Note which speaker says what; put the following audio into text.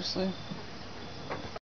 Speaker 1: Seriously?